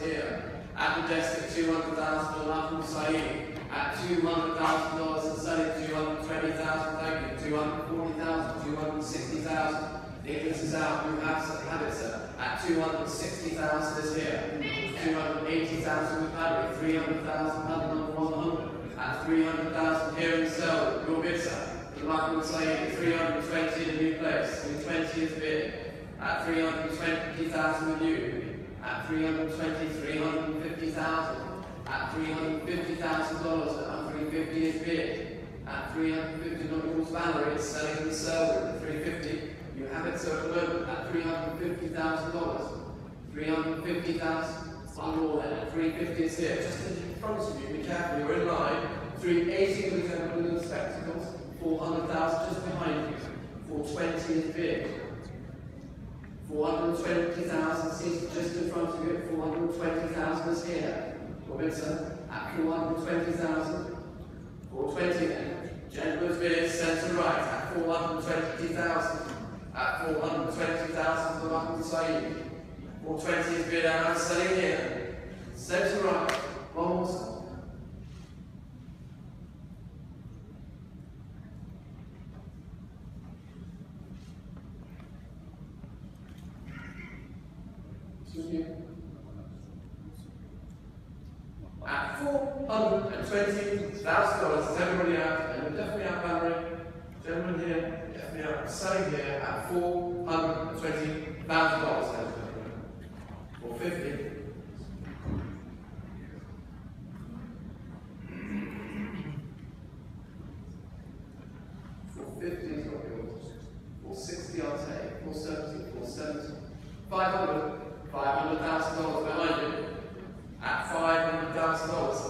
at the desk at 200,000 Mahmoud Saeed at $200,000 and selling 220,000, thank you, 240,000, 260,000. Nicholas is out, have it sir, at 260,000 is here, 280,000 with Barry, 300,000, 100, at 300,000 here in Selwood, your bid sir. Mahmoud Saeed, 320 in a new place, 320 is bid, at 320,000 with you at 320, 350,000, at 350,000 dollars at 350 is bid, at 350 dollars Valerie is selling the server at 350. You have it so at moment at 350,000 dollars, 350,000. One more then at 350 is here. Just in front of you, be careful. You're in line. 380 with the in the spectacles. 400,000 just behind you. 420 is bid. 420,000 seats just in front of you, 420,000 is here. Robinson at 420,000. 420 then. Gentleman's bid centre right at 420,000. At 420,000 for Mahmoud Saeed. 420 is bid out selling here. Centre right. At four hundred and twenty thousand dollars, is everybody out? And definitely out, Valerie. Gentlemen here, definitely out. Selling here at four hundred and twenty thousand dollars. Four fifty. Four fifty is not yours. Four sixty, I'll take. Four seventy, four seventy. Five hundred. Five hundred thousand dollars behind you at five hundred thousand dollars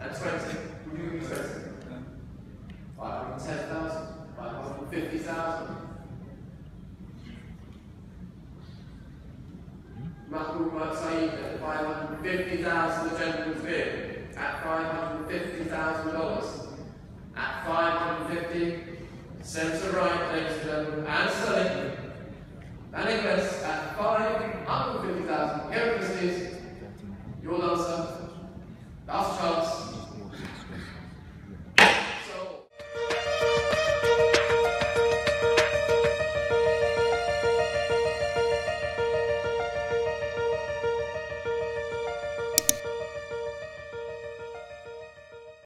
at twenty. Would you give me twenty? Five hundred ten thousand. Five hundred fifty thousand. Mahmoud Saeed at five hundred fifty thousand. The gentleman's bid at five hundred fifty thousand dollars. At five hundred fifty. Centre right, ladies and gentlemen, and selling. Manifest at 550,000. Christie's. Your answer.